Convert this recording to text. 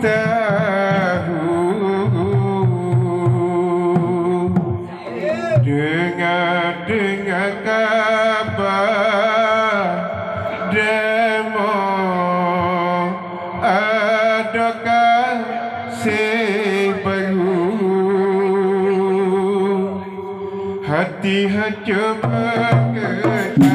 tahu dengar dengar kabar demo adakah sebaru hati hati bergetar